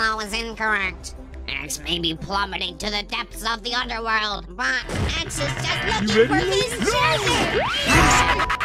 Marshmallow is incorrect. X may be plummeting to the depths of the underworld, but X is just looking for his treasure.